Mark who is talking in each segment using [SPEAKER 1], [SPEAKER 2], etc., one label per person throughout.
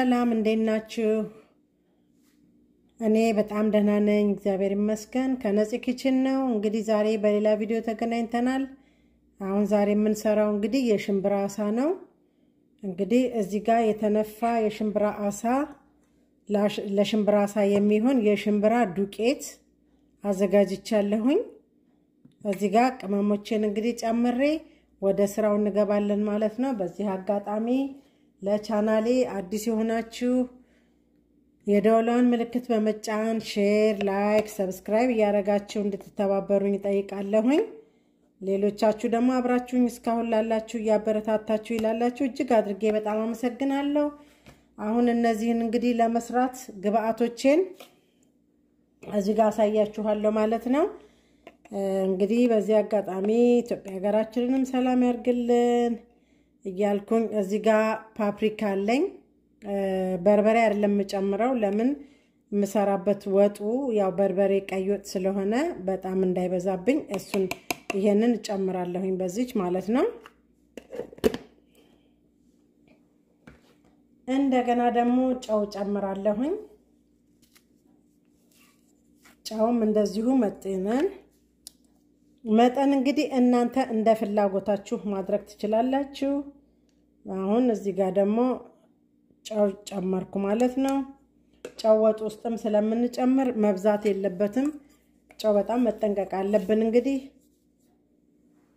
[SPEAKER 1] ሰላም እንዴት ናችሁ? እኔ በጣም ደህና ነኝ፣ እግዚአብሔር ይመስገን። ከነፂ Kitchen ነው። እንግዲህ ዛሬ በሌላ ቪዲዮ ተገናኝተናል። አሁን ዛሬ የምንሰራው እንግዲህ የሽምብራ አሳ ነው። እንግዲህ እዚህ ጋር የተነፋ የሽምብራ አሳ ለሽምብራ አሳ የሚሆን የሽምብራ ዱቄት አዘጋጅቻለሁኝ። እዚህ ጋር ቅመሞችን እንግዲህ ጨምሬ ወደ ስራው እንገባለን ማለት ነው። በዚህ አጋጣሚ ለቻናሌ አዲስ የሆናችሁ የደወሏን ምልክት በመጫን share፣ like፣ subscribe እያደረጋችሁ እንድትተባበሩኝ እጠይቃለሁኝ። ሌሎቻችሁ ደግሞ አብራችሁኝ እስካሁን ላላችሁ እያበረታታችሁኝ ላላችሁ እጅግ አድርጌ በጣም አመሰግናለሁ። አሁን እነዚህን እንግዲህ ለመስራት ግብአቶቼን እዚህ ጋር አሳያችኋለሁ ማለት ነው። እንግዲህ በዚህ አጋጣሚ ኢትዮጵያ ሀገራችንንም ሰላም ያርግልን እያልኩኝ እዚህ ጋር ፓፕሪካ አለኝ። በርበሬ አይደለም የምጨምረው፣ ለምን የምሰራበት ወጡ ያው በርበሬ ቀይ ወጥ ስለሆነ በጣም እንዳይበዛብኝ እሱን ይሄንን እጨምራለሁኝ በዚች ማለት ነው። እንደገና ደግሞ ጨው ጨምራለሁኝ። ጨውም እንደዚሁ መጥነን መጠን እንግዲህ እናንተ እንደ ፍላጎታችሁ ማድረግ ትችላላችሁ። አሁን እዚህ ጋር ደግሞ ጨው ጨመርኩ ማለት ነው። ጨው ወጥ ውስጥም ስለምንጨምር መብዛት የለበትም። ጨው በጣም መጠንቀቅ አለብን። እንግዲህ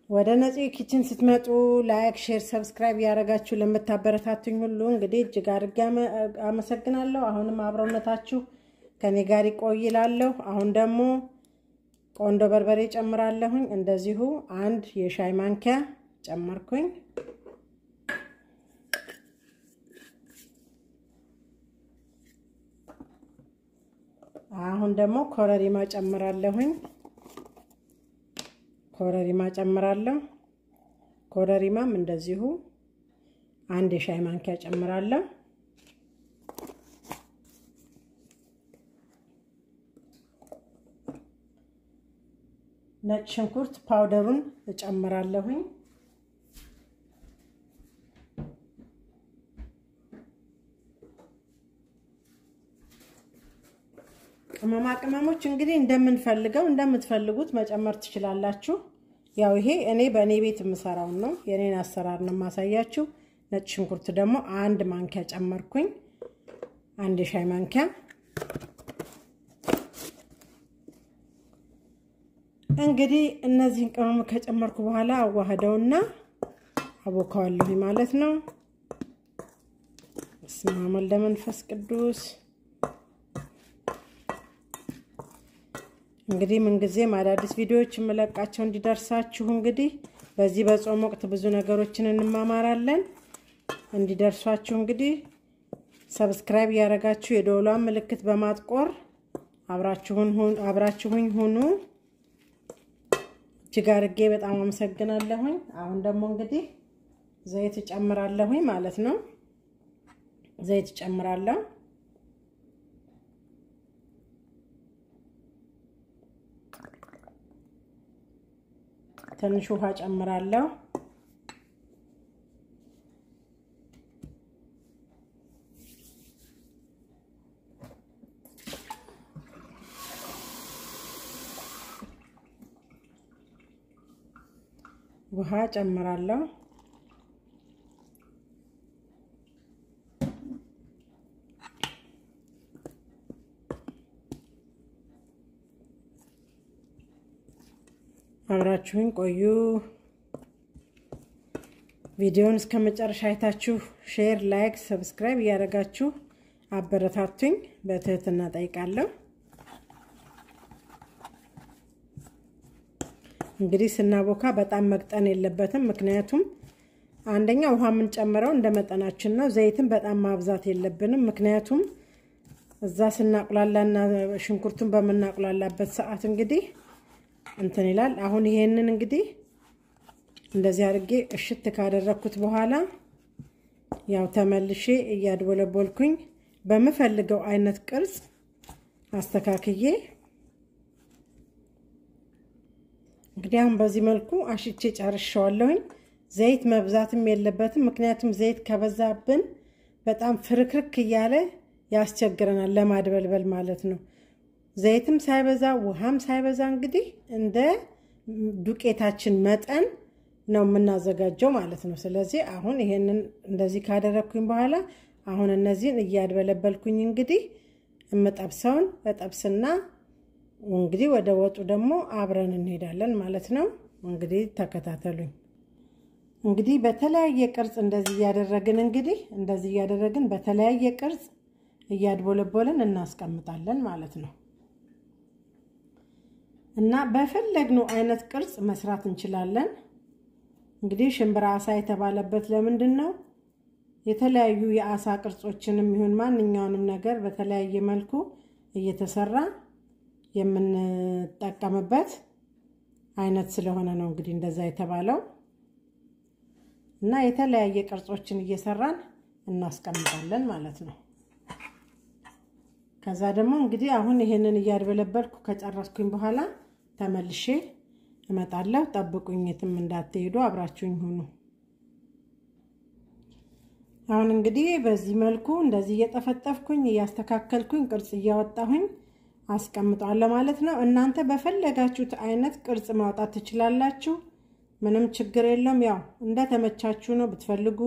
[SPEAKER 1] ወደ ነፂ Kitchen ስትመጡ like፣ share፣ subscribe ያደረጋችሁ ለምታበረታቱኝ ሁሉ እንግዲህ እጅግ አድርጌ አመሰግናለሁ። አሁንም አብረውነታችሁ ከኔ ጋር ይቆይላለሁ። አሁን ደግሞ ቆንዶ በርበሬ ጨምራለሁኝ። እንደዚሁ አንድ የሻይ ማንኪያ ጨመርኩኝ። አሁን ደግሞ ኮረሪማ ጨምራለሁኝ። ኮረሪማ ጨምራለሁ። ኮረሪማም እንደዚሁ አንድ የሻይ ማንኪያ ጨምራለሁ። ነጭ ሽንኩርት ፓውደሩን እጨምራለሁኝ። ቅመማ ቅመሞች እንግዲህ እንደምንፈልገው እንደምትፈልጉት መጨመር ትችላላችሁ። ያው ይሄ እኔ በእኔ ቤት የምሰራውን ነው፣ የኔን አሰራር ነው የማሳያችሁ። ነጭ ሽንኩርት ደግሞ አንድ ማንኪያ ጨመርኩኝ፣ አንድ የሻይ ማንኪያ እንግዲህ እነዚህን ቅመም ከጨመርኩ በኋላ አዋህደውና አቦካዋለሁ ማለት ነው። በስመ አብ ወወልድ ወመንፈስ ቅዱስ። እንግዲህ ምንጊዜም አዳዲስ ቪዲዮዎች የምለቃቸው እንዲደርሳችሁ እንግዲህ በዚህ በጾም ወቅት ብዙ ነገሮችን እንማማራለን። እንዲደርሷችሁ እንግዲህ subscribe እያደረጋችሁ የደወሏን ምልክት በማጥቆር አብራችሁኝ ሁኑ። እጅግ አድርጌ በጣም አመሰግናለሁኝ። አሁን ደግሞ እንግዲህ ዘይት እጨምራለሁኝ ማለት ነው። ዘይት እጨምራለሁ። ትንሽ ውሃ ጨምራለሁ። ውሃ ጨምራለሁ። አብራችሁኝ ቆዩ። ቪዲዮውን እስከ መጨረሻ አይታችሁ share፣ like፣ subscribe እያደረጋችሁ አበረታቱኝ በትህትና ጠይቃለሁ። እንግዲህ ስናቦካ በጣም መቅጠን የለበትም። ምክንያቱም አንደኛ ውሃ የምንጨምረው እንደ መጠናችን ነው። ዘይትን በጣም ማብዛት የለብንም። ምክንያቱም እዛ ስናቁላላና ሽንኩርቱን በምናቁላላበት ሰዓት እንግዲህ እንትን ይላል። አሁን ይሄንን እንግዲህ እንደዚህ አድርጌ እሽት ካደረግኩት በኋላ ያው ተመልሼ እያድቦለቦልኩኝ በምፈልገው አይነት ቅርጽ አስተካክዬ እንግዲህ አሁን በዚህ መልኩ አሽቼ ጨርሻዋለሁኝ። ዘይት መብዛትም የለበትም። ምክንያቱም ዘይት ከበዛብን በጣም ፍርክርክ እያለ ያስቸግረናል ለማድበልበል ማለት ነው። ዘይትም ሳይበዛ ውሃም ሳይበዛ እንግዲህ እንደ ዱቄታችን መጠን ነው የምናዘጋጀው ማለት ነው። ስለዚህ አሁን ይሄንን እንደዚህ ካደረግኩኝ በኋላ አሁን እነዚህን እያድበለበልኩኝ እንግዲህ የምጠብሰውን እጠብስና እንግዲህ ወደ ወጡ ደግሞ አብረን እንሄዳለን ማለት ነው። እንግዲህ ተከታተሉኝ። እንግዲህ በተለያየ ቅርጽ እንደዚህ እያደረግን እንግዲህ እንደዚህ እያደረግን በተለያየ ቅርጽ እያድቦለቦልን እናስቀምጣለን ማለት ነው። እና በፈለግነው አይነት ቅርጽ መስራት እንችላለን። እንግዲህ ሽምብራ አሳ የተባለበት ለምንድን ነው? የተለያዩ የአሳ ቅርጾችንም ይሁን ማንኛውንም ነገር በተለያየ መልኩ እየተሰራ የምንጠቀምበት አይነት ስለሆነ ነው እንግዲህ እንደዛ የተባለው እና የተለያየ ቅርጾችን እየሰራን እናስቀምጣለን ማለት ነው። ከዛ ደግሞ እንግዲህ አሁን ይሄንን እያድበለበልኩ ከጨረስኩኝ በኋላ ተመልሼ እመጣለሁ። ጠብቁኝ፣ የትም እንዳትሄዱ፣ አብራችሁኝ ሁኑ። አሁን እንግዲህ በዚህ መልኩ እንደዚህ እየጠፈጠፍኩኝ እያስተካከልኩኝ ቅርጽ እያወጣሁኝ አስቀምጠዋለሁ ማለት ነው። እናንተ በፈለጋችሁት አይነት ቅርጽ ማውጣት ትችላላችሁ። ምንም ችግር የለውም። ያው እንደተመቻችሁ ነው። ብትፈልጉ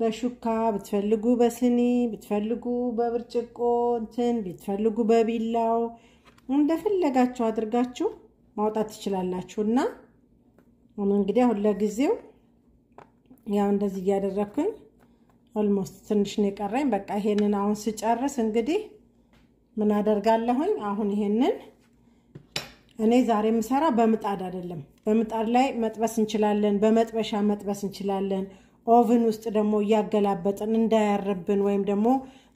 [SPEAKER 1] በሹካ ብትፈልጉ በስኒ ብትፈልጉ በብርጭቆ እንትን ብትፈልጉ በቢላው እንደፈለጋችሁ አድርጋችሁ ማውጣት ትችላላችሁ። እና እንግዲህ አሁን ለጊዜው ያው እንደዚህ እያደረግኩኝ almost ትንሽ ነው የቀረኝ። በቃ ይሄንን አሁን ስጨርስ እንግዲህ ምን አደርጋለሁኝ አሁን ይሄንን እኔ ዛሬ የምሰራ በምጣድ አይደለም። በምጣድ ላይ መጥበስ እንችላለን፣ በመጥበሻ መጥበስ እንችላለን። oven ውስጥ ደግሞ እያገላበጥን እንዳያርብን ወይም ደግሞ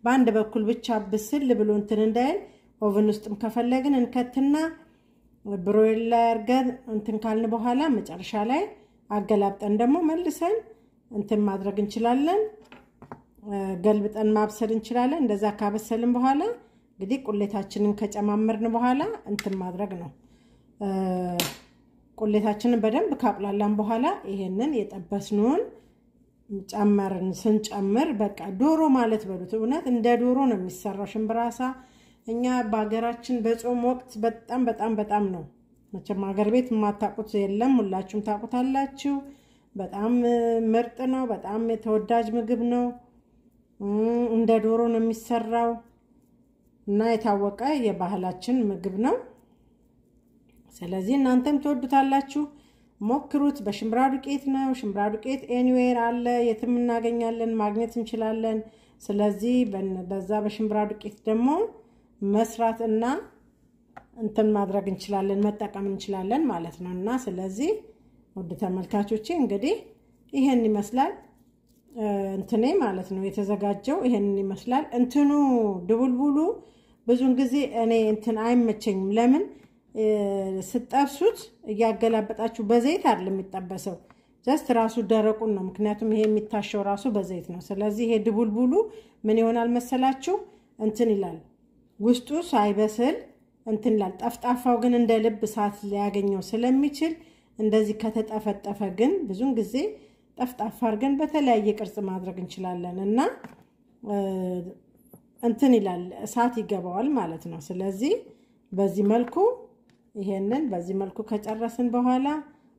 [SPEAKER 1] በአንድ በኩል ብቻ ብስል ብሎ እንትን እንዳይል oven ውስጥም ከፈለግን እንከትና broil ላይ አድርገን እንትን ካልን በኋላ መጨረሻ ላይ አገላብጠን ደግሞ መልሰን እንትን ማድረግ እንችላለን። ገልብጠን ማብሰል እንችላለን። እንደዛ ካበሰልን በኋላ እንግዲህ ቁሌታችንን ከጨማመርን በኋላ እንትን ማድረግ ነው። ቁሌታችንን በደንብ ካቁላላን በኋላ ይሄንን የጠበስነውን ጨመርን። ስንጨምር በቃ ዶሮ ማለት በሉት እውነት እንደ ዶሮ ነው የሚሰራው ሽምብራ አሳ። እኛ በሀገራችን በጾም ወቅት በጣም በጣም በጣም ነው መቼም ሀገር ቤት የማታውቁት የለም፣ ሁላችሁም ታውቁታላችሁ። በጣም ምርጥ ነው። በጣም የተወዳጅ ምግብ ነው። እንደ ዶሮ ነው የሚሰራው እና የታወቀ የባህላችን ምግብ ነው። ስለዚህ እናንተም ትወዱታላችሁ። ሞክሩት። በሽምብራ ዱቄት ነው። ሽምብራ ዱቄት anywhere አለ፣ የትም እናገኛለን፣ ማግኘት እንችላለን። ስለዚህ በዛ በሽምብራ ዱቄት ደግሞ መስራት እና እንትን ማድረግ እንችላለን፣ መጠቀም እንችላለን ማለት ነው እና ስለዚህ ውድ ተመልካቾቼ እንግዲህ ይሄን ይመስላል እንትኔ ማለት ነው የተዘጋጀው ይሄንን ይመስላል። እንትኑ ድቡልቡሉ ብዙውን ጊዜ እኔ እንትን አይመቸኝም። ለምን ስጠብሱት እያገላበጣችሁ በዘይት አይደለም የሚጠበሰው፣ just ራሱ ደረቁን ነው። ምክንያቱም ይሄ የሚታሸው ራሱ በዘይት ነው። ስለዚህ ይሄ ድቡልቡሉ ምን ይሆናል መሰላችሁ? እንትን ይላል ውስጡ ሳይበስል እንትን ይላል። ጠፍጣፋው ግን እንደ ልብ እሳት ሊያገኘው ስለሚችል እንደዚህ ከተጠፈጠፈ ግን ብዙን ጊዜ ጠፍጣፋ አድርገን በተለያየ ቅርጽ ማድረግ እንችላለን እና እንትን ይላል እሳት ይገባዋል ማለት ነው። ስለዚህ በዚህ መልኩ ይሄንን በዚህ መልኩ ከጨረስን በኋላ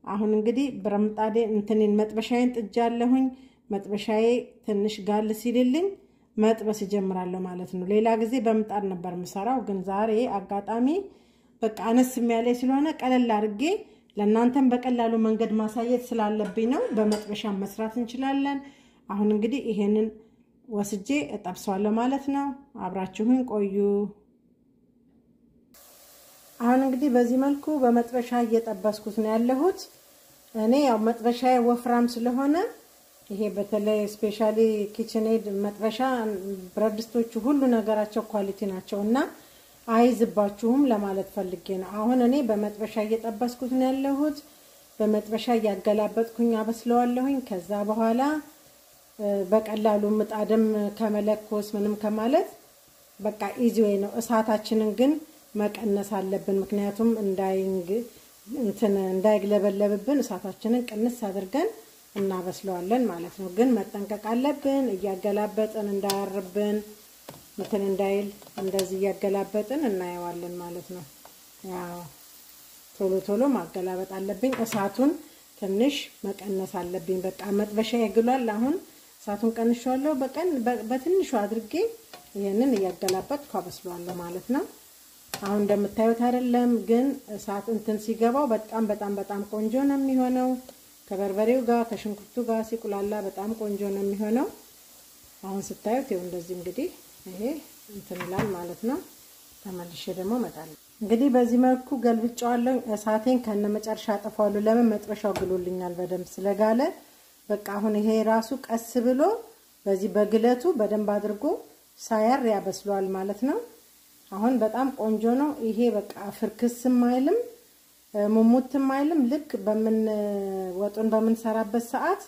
[SPEAKER 1] አሁን እንግዲህ ብረምጣዴ እንትኔን መጥበሻዬን ጥጃለሁኝ። መጥበሻዬ ትንሽ ጋል ሲልልኝ መጥበስ እጀምራለሁ ማለት ነው። ሌላ ጊዜ በምጣድ ነበር የምሰራው፣ ግን ዛሬ አጋጣሚ በቃ አነስ የሚያለ ስለሆነ ቀለል አድርጌ ለእናንተም በቀላሉ መንገድ ማሳየት ስላለብኝ ነው። በመጥበሻ መስራት እንችላለን። አሁን እንግዲህ ይሄንን ወስጄ እጠብሰዋለሁ ማለት ነው። አብራችሁን ቆዩ። አሁን እንግዲህ በዚህ መልኩ በመጥበሻ እየጠበስኩት ነው ያለሁት። እኔ ያው መጥበሻ ወፍራም ስለሆነ ይሄ በተለይ specially KitchenAid መጥበሻ ብረት ድስቶቹ ሁሉ ነገራቸው quality ናቸው እና አይዝባችሁም ለማለት ፈልጌ ነው። አሁን እኔ በመጥበሻ እየጠበስኩት ነው ያለሁት። በመጥበሻ እያገላበጥኩኝ አበስለዋለሁኝ። ከዛ በኋላ በቀላሉ ምጣድም ከመለኮስ ምንም ከማለት በቃ easy way ነው። እሳታችንን ግን መቀነስ አለብን። ምክንያቱም እንትን እንዳይግለበለብብን እሳታችንን ቅንስ አድርገን እናበስለዋለን ማለት ነው። ግን መጠንቀቅ አለብን፣ እያገላበጥን እንዳያርብን እንትን እንዳይል እንደዚህ እያገላበጥን እናየዋለን ማለት ነው። ያው ቶሎ ቶሎ ማገላበጥ አለብኝ። እሳቱን ትንሽ መቀነስ አለብኝ። በቃ መጥበሻ ይግሏል። አሁን እሳቱን ቀንሸዋለሁ። በቀን በትንሹ አድርጌ ይህንን እያገላበጥኩ አበስለዋለሁ ማለት ነው። አሁን እንደምታዩት አይደለም፣ ግን እሳት እንትን ሲገባው በጣም በጣም በጣም ቆንጆ ነው የሚሆነው። ከበርበሬው ጋር ከሽንኩርቱ ጋር ሲቁላላ በጣም ቆንጆ ነው የሚሆነው። አሁን ስታዩት ይኸው እንደዚህ እንግዲህ ይሄ እንትን ይላል ማለት ነው። ተመልሼ ደግሞ እመጣለሁ። እንግዲህ በዚህ መልኩ ገልብጫዋለሁ። እሳቴን ከነ መጨረሻ አጠፋዋለሁ። ለምን መጥበሻው ግሎልኛል በደንብ ስለጋለ። በቃ አሁን ይሄ ራሱ ቀስ ብሎ በዚህ በግለቱ በደንብ አድርጎ ሳያር ያበስለዋል ማለት ነው። አሁን በጣም ቆንጆ ነው። ይሄ በቃ ፍርክስም አይልም ሙሙትም አይልም። ልክ በምን ወጡን በምንሰራበት ሰዓት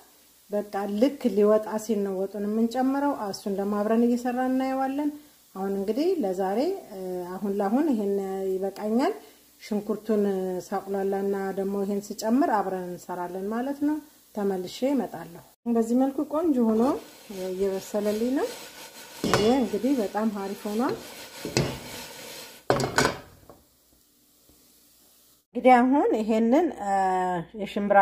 [SPEAKER 1] በቃ ልክ ሊወጣ ሲል ነው ወጡን የምንጨምረው። እሱን አብረን እየሰራ እናየዋለን። አሁን እንግዲህ ለዛሬ አሁን ለአሁን ይሄን ይበቃኛል። ሽንኩርቱን ሳቁላላና ደግሞ ይሄን ስጨምር አብረን እንሰራለን ማለት ነው። ተመልሼ እመጣለሁ። በዚህ መልኩ ቆንጆ ሆኖ እየበሰለልኝ ነው። ይሄ እንግዲህ በጣም አሪፍ ሆኗል። እንግዲህ አሁን ይሄንን የሽምብራ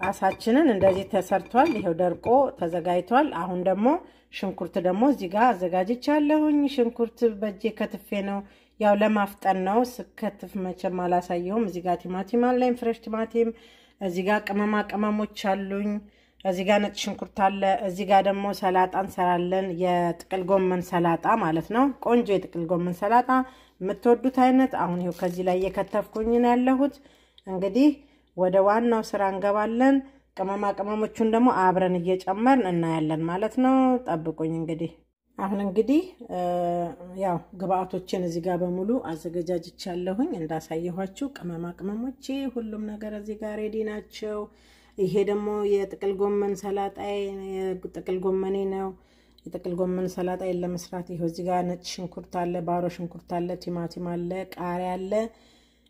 [SPEAKER 1] አሳችንን እንደዚህ ተሰርቷል። ይሄው ደርቆ ተዘጋጅቷል። አሁን ደግሞ ሽንኩርት ደግሞ እዚህ ጋር አዘጋጅቻለሁኝ። ሽንኩርት በእጄ ከትፌ ነው ያው ለማፍጠን ነው። ስከትፍ መቼም አላሳየውም። እዚህ ጋር ቲማቲም አለኝ፣ ፍሬሽ ቲማቲም። እዚህ ጋር ቅመማ ቅመሞች አሉኝ። እዚህ ጋር ነጭ ሽንኩርት አለ። እዚህ ጋር ደግሞ ሰላጣ እንሰራለን። የጥቅል ጎመን ሰላጣ ማለት ነው። ቆንጆ የጥቅል ጎመን ሰላጣ የምትወዱት አይነት። አሁን ይኸው ከዚህ ላይ እየከተፍኩኝ ነው ያለሁት። እንግዲህ ወደ ዋናው ስራ እንገባለን። ቅመማ ቅመሞቹን ደግሞ አብረን እየጨመርን እናያለን ማለት ነው። ጠብቁኝ እንግዲህ አሁን እንግዲህ ያው ግብአቶችን እዚህ ጋር በሙሉ አዘገጃጅቻለሁኝ እንዳሳየኋችሁ። ቅመማ ቅመሞቼ ሁሉም ነገር እዚህ ጋር ready ናቸው። ይሄ ደግሞ የጥቅል ጎመን ሰላጣ የጥቅል ጎመኔ ነው። የጥቅል ጎመን ሰላጣዬን ለመስራት ይኸው እዚህ ጋር ነጭ ሽንኩርት አለ፣ ባሮ ሽንኩርት አለ፣ ቲማቲም አለ፣ ቃሪያ አለ።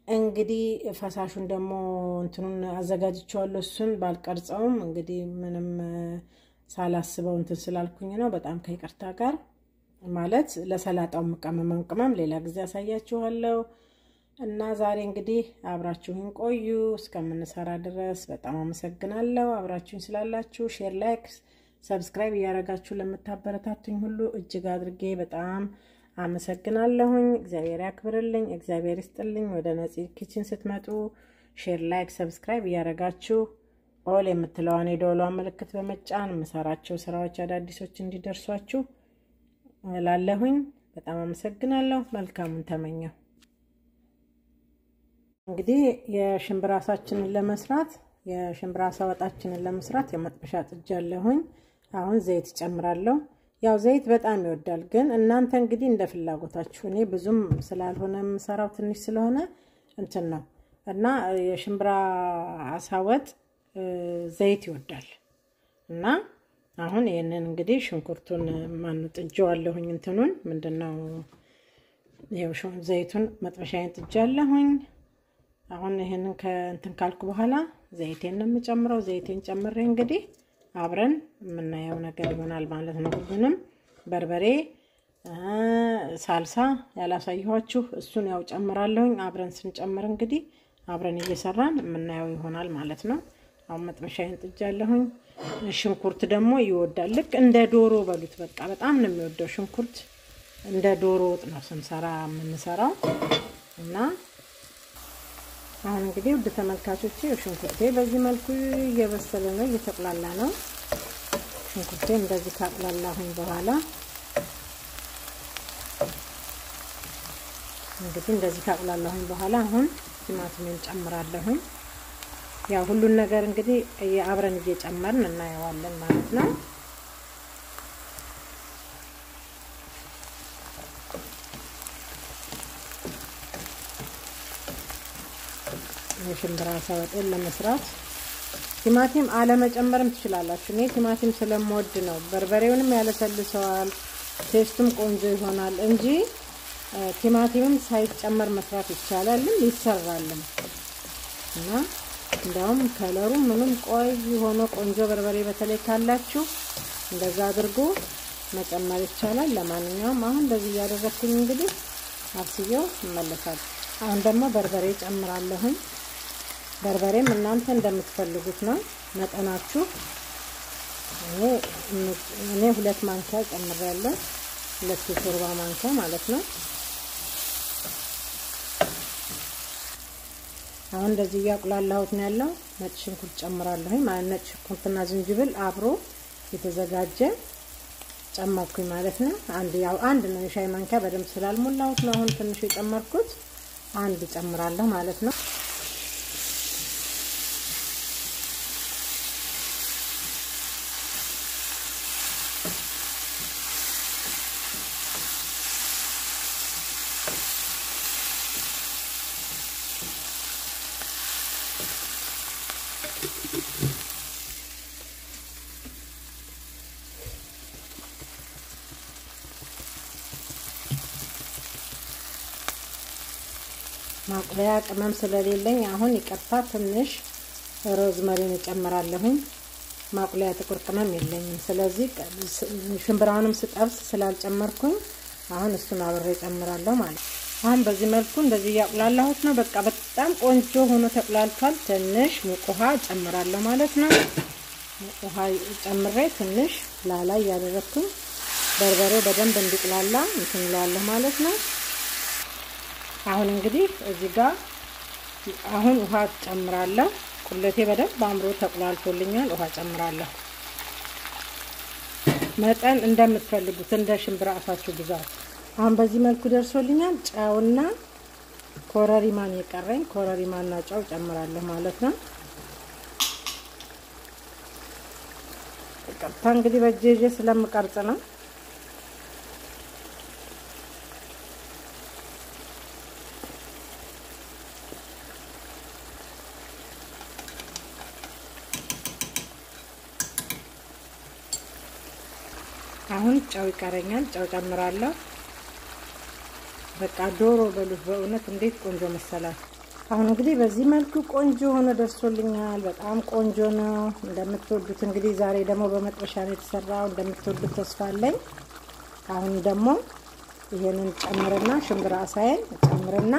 [SPEAKER 1] እንግዲህ ፈሳሹን ደግሞ እንትኑን አዘጋጅቼዋለሁ። እሱን ባልቀርጸውም እንግዲህ ምንም ሳላስበው እንትን ስላልኩኝ ነው። በጣም ከይቅርታ ጋር ማለት ለሰላጣው የምቀመመውን ቅመም ሌላ ጊዜ ያሳያችኋለሁ። እና ዛሬ እንግዲህ አብራችሁኝ ቆዩ እስከምንሰራ ድረስ በጣም አመሰግናለሁ። አብራችሁኝ ስላላችሁ share፣ like፣ subscribe እያደረጋችሁ ለምታበረታቱኝ ሁሉ እጅግ አድርጌ በጣም አመሰግናለሁኝ። እግዚአብሔር ያክብርልኝ፣ እግዚአብሔር ይስጥልኝ። ወደ ነፂ Kitchen ስትመጡ share፣ like፣ subscribe እያደረጋችሁ all የምትለዋን የደወሏን ምልክት በመጫን የምሰራቸው ስራዎች አዳዲሶች እንዲደርሷችሁ ላለሁኝ በጣም አመሰግናለሁ። መልካሙን ተመኘው። እንግዲህ የሽምብራ ለመስራት የሽምብራ ወጣችንን ለመስራት የመጥበሻ ጥጃለሁኝ። አሁን ዘይት ጨምራለሁ። ያው ዘይት በጣም ይወዳል፣ ግን እናንተ እንግዲህ እንደ ፍላጎታችሁ። እኔ ብዙም ስላልሆነ የምሰራው ትንሽ ስለሆነ እንትን ነው እና የሽምብራ አሳ ወጥ ዘይት ይወዳል እና አሁን ይህንን እንግዲህ ሽንኩርቱን ማኑ ጥጄዋለሁኝ። እንትኑን ምንድነው ይኸው ዘይቱን መጥበሻዬን ጥጃለሁኝ። አሁን ይህንን ከእንትን ካልኩ በኋላ ዘይቴን ነው የምጨምረው። ዘይቴን ጨምሬ እንግዲህ አብረን የምናየው ነገር ይሆናል ማለት ነው። ሁሉንም በርበሬ፣ ሳልሳ ያላሳየኋችሁ እሱን ያው ጨምራለሁኝ። አብረን ስንጨምር እንግዲህ አብረን እየሰራን የምናየው ይሆናል ማለት ነው። አሁን መጥበሻዬን ጥጃለሁኝ። ሽንኩርት ደግሞ ይወዳል። ልክ እንደ ዶሮ በሉት በቃ በጣም ነው የሚወደው ሽንኩርት። እንደ ዶሮ ወጥ ነው ስንሰራ የምንሰራው እና አሁን እንግዲህ ውድ ተመልካቾቼ ሽንኩርቴ በዚህ መልኩ እየበሰለ ነው፣ እየተቁላላ ነው። ሽንኩርቴ እንደዚህ ካቁላላሁኝ በኋላ እንግዲህ እንደዚህ ካቁላላሁኝ በኋላ አሁን ቲማቲሜን ጨምራለሁኝ። ያው ሁሉን ነገር እንግዲህ አብረን እየጨመርን እናየዋለን ማለት ነው። የሽምብራ አሳ ወጥን ለመስራት ቲማቲም አለመጨመርም ትችላላችሁ። እኔ ቲማቲም ስለምወድ ነው። በርበሬውንም ያለሰልሰዋል፣ ቴስቱም ቆንጆ ይሆናል እንጂ ቲማቲምም ሳይጨመር መስራት ይቻላልም ይሰራልም እና እንዲያውም ከለሩ ምንም ቆይ ሆኖ ቆንጆ በርበሬ በተለይ ካላችሁ እንደዛ አድርጎ መጨመር ይቻላል። ለማንኛውም አሁን እንደዚህ እያደረግኩኝ እንግዲህ አብስዬው እመለሳለሁ። አሁን ደግሞ በርበሬ ጨምራለሁኝ። በርበሬም እናንተ እንደምትፈልጉት ነው መጠናችሁ። እኔ ሁለት ማንኪያ ጨምሬያለሁ። ሁለት የሾርባ ማንኪያ ማለት ነው። አሁን እንደዚህ እያቁላላሁት ነው ያለው። ነጭ ሽንኩርት ጨምራለሁኝ ማለት ነጭ ሽንኩርትና ዝንጅብል አብሮ የተዘጋጀ ጨመርኩኝ ማለት ነው። አንድ ያው አንድ ነው የሻይ ማንኪያ በደንብ ስላልሞላሁት ነው አሁን ትንሽ የጨመርኩት። አንድ ጨምራለሁ ማለት ነው። ማቁለያ ቅመም ስለሌለኝ አሁን ይቀርታ ትንሽ ሮዝመሪን እጨምራለሁኝ። ማቁለያ ጥቁር ቅመም የለኝም። ስለዚህ ሽምብራውንም ስጠብስ ስላልጨመርኩኝ አሁን እሱን አብሬ እጨምራለሁ ማለት ነው። አሁን በዚህ መልኩ እንደዚህ እያቁላላሁት ነው። በቃ በጣም ቆንጆ ሆኖ ተቁላልቷል። ትንሽ ሙቅ ውሃ እጨምራለሁ ማለት ነው። ሙቅ ውሃ ጨምሬ ትንሽ ላላ እያደረግኩኝ በርበሬው በደንብ እንዲቁላላ እንትን እለዋለሁ ማለት ነው። አሁን እንግዲህ እዚህ ጋር አሁን ውሃ ጨምራለሁ። ቁሌቴ በደንብ አምሮ ተቁላልቶልኛል። ውሃ ጨምራለሁ። መጠን እንደምትፈልጉት እንደ ሽምብራ አሳችሁ ብዛት። አሁን በዚህ መልኩ ደርሶልኛል። ጨውና ኮረሪማን የቀረኝ ኮረሪማና ጨው ጨምራለሁ ማለት ነው። ቀጥታ እንግዲህ በእጄ ይዤ ስለምቀርጽ ነው። አሁን ጨው ይቀረኛል። ጨው ጨምራለሁ። በቃ ዶሮ በሉት። በእውነት እንዴት ቆንጆ መሰላት። አሁን እንግዲህ በዚህ መልኩ ቆንጆ ሆኖ ደርሶልኛል። በጣም ቆንጆ ነው። እንደምትወዱት እንግዲህ ዛሬ ደግሞ በመጥበሻ ነው የተሰራው። እንደምትወዱት ተስፋ አለኝ። አሁን ደግሞ ይሄንን ጨምርና ሽምብራ አሳየን ጨምርና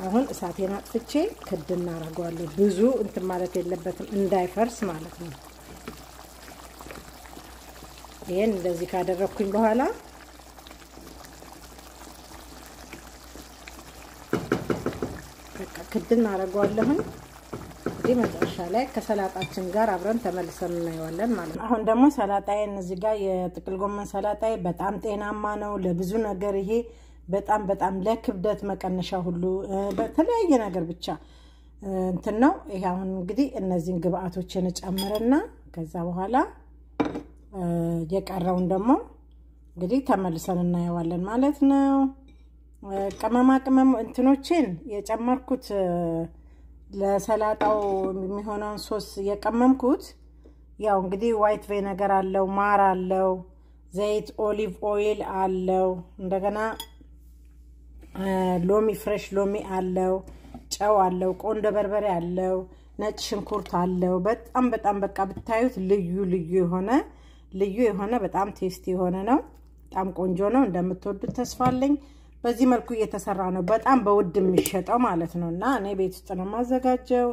[SPEAKER 1] አሁን እሳቴን አጥፍቼ ክድ እናደርገዋለሁ። ብዙ እንትን ማለት የለበትም እንዳይፈርስ ማለት ነው። ይሄን እንደዚህ ካደረግኩኝ በኋላ በቃ ክድ እናደርገዋለሁኝ። እንግዲህ መጨረሻ ላይ ከሰላጣችን ጋር አብረን ተመልሰን እናየዋለን ማለት ነው። አሁን ደግሞ ሰላጣዬን እዚህ ጋር የጥቅል ጎመን ሰላጣዬ በጣም ጤናማ ነው ለብዙ ነገር ይሄ በጣም በጣም ለክብደት መቀነሻ ሁሉ በተለያየ ነገር ብቻ እንትን ነው። ይሄ አሁን እንግዲህ እነዚህን ግብአቶችን እጨምርና ከዛ በኋላ የቀረውን ደግሞ እንግዲህ ተመልሰን እናየዋለን ማለት ነው። ቅመማ ቅመም እንትኖችን የጨመርኩት ለሰላጣው የሚሆነውን ሶስ የቀመምኩት ያው እንግዲህ white vinegar አለው፣ ማር አለው፣ ዘይት olive oil አለው፣ እንደገና ሎሚ fresh ሎሚ አለው፣ ጨው አለው፣ ቆንዶ በርበሬ አለው፣ ነጭ ሽንኩርት አለው። በጣም በጣም በቃ ብታዩት ልዩ ልዩ የሆነ ልዩ የሆነ በጣም ቴስቲ የሆነ ነው። በጣም ቆንጆ ነው። እንደምትወዱት ተስፋ አለኝ። በዚህ መልኩ እየተሰራ ነው። በጣም በውድ የሚሸጠው ማለት ነው እና እኔ ቤት ውስጥ ነው የማዘጋጀው።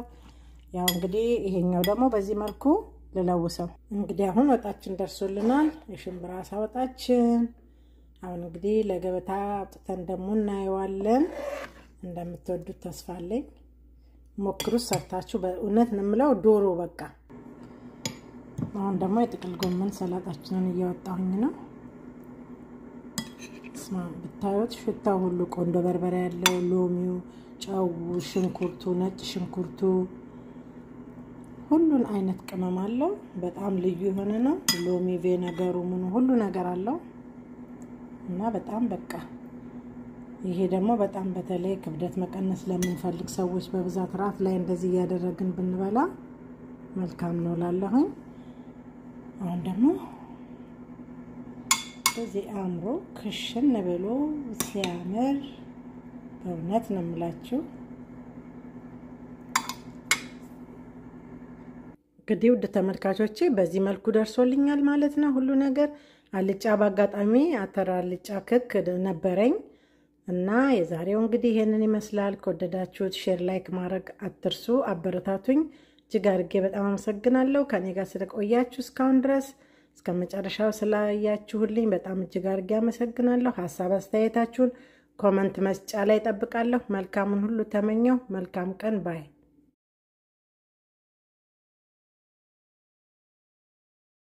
[SPEAKER 1] ያው እንግዲህ ይሄኛው ደግሞ በዚህ መልኩ ልለውሰው። እንግዲህ አሁን ወጣችን ደርሶልናል። የሽምብራ አሳ ወጣችን አሁን እንግዲህ ለገበታ አውጥተን ደግሞ እናየዋለን። እንደምትወዱት ተስፋ አለኝ። ሞክሩት ሰርታችሁ። በእውነት ነው የምለው ዶሮ በቃ። አሁን ደግሞ የጥቅል ጎመን ሰላጣችንን እያወጣሁኝ ነው። ብታዩት ሽታው ሁሉ ቆንዶ በርበሬ ያለው ሎሚው፣ ጨው፣ ሽንኩርቱ፣ ነጭ ሽንኩርቱ ሁሉን አይነት ቅመም አለው። በጣም ልዩ የሆነ ነው። ሎሚ ቬነገሩ ምኑ ሁሉ ነገር አለው እና በጣም በቃ ይሄ ደግሞ በጣም በተለይ ክብደት መቀነስ ለምንፈልግ ሰዎች በብዛት ራት ላይ እንደዚህ እያደረግን ብንበላ መልካም ነው ላለሁኝ። አሁን ደግሞ በዚህ አእምሮ ክሽን ብሎ ሲያምር በእውነት ነው የምላችሁ። እንግዲህ ውድ ተመልካቾቼ በዚህ መልኩ ደርሶልኛል ማለት ነው ሁሉ ነገር። አልጫ በአጋጣሚ አተር አልጫ ክክ ነበረኝ እና የዛሬው እንግዲህ ይሄንን ይመስላል። ከወደዳችሁት share፣ like ማድረግ አትርሱ። አበረታቱኝ። እጅግ አድርጌ በጣም አመሰግናለሁ ከኔ ጋር ስለቆያችሁ እስካሁን ድረስ እስከ መጨረሻው ስላያችሁልኝ በጣም እጅግ አድርጌ አመሰግናለሁ። ሀሳብ አስተያየታችሁን comment መስጫ ላይ ጠብቃለሁ። መልካሙን ሁሉ ተመኘሁ። መልካም ቀን bye